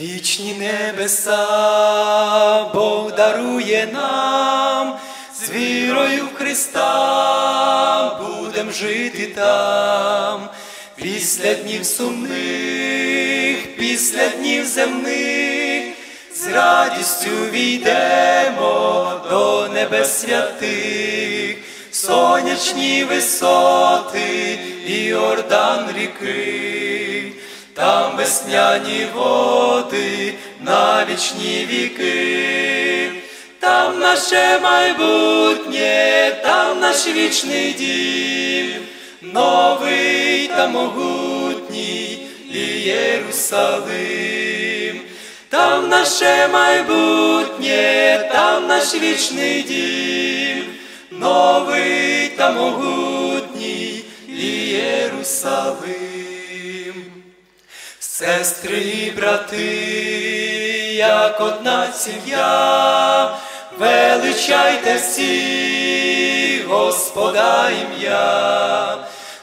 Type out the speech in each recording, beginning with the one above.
Вічні небеса Бог дарує нам, з вірою в Христа будем жити там, після днів сумних, після днів земних, з радістю війдемо до небес святих, сонячні висоти і Йордан ріки там весняні води на вічні віки, там наше майбутнє, там наш вічний дім, новий та могутній Єрусалим, там наше майбутнє, там наш вічний дім, новий та могутній Єрусалим. Сестри і брати, як одна сім'я, величайте всі Господа ім'я,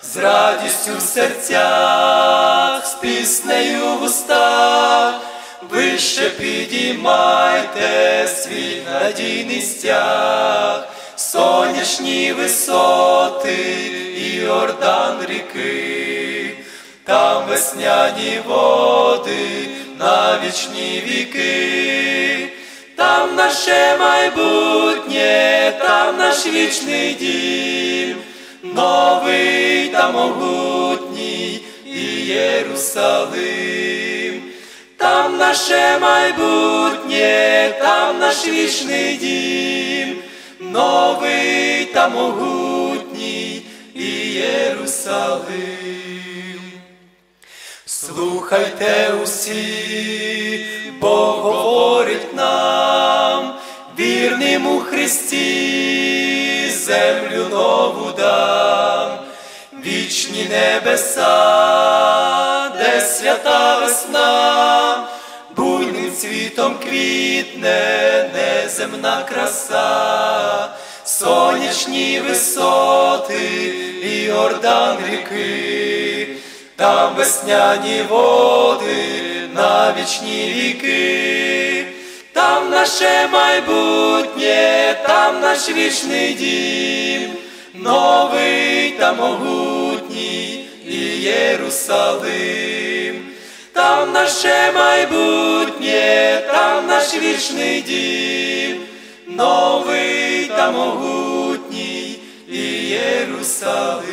з радістю в серцях, з піснею в устах, вище підіймайте свій надійний стяг, сонячні висоти і Йордан ріки там весняні води на вічні віки, там наше майбутнє, там наш вічний дім, новий та могутній Єрусалим, там наше майбутнє, там наш вічний дім, новий та могутній Єрусалим. Слухайте усі, Бог говорить нам, вірним у Христі, землю нову дам, вічні небеса, де свята весна, буйним цвітом квітне неземна краса, сонячні висоти і Йордан ріки там весняні води на вічні віки, там наше майбутнє, там наш вічний дім, новий та могутній і Єрусалим, там наше майбутнє, там наш вічний дім, новий та могутній і Єрусалим.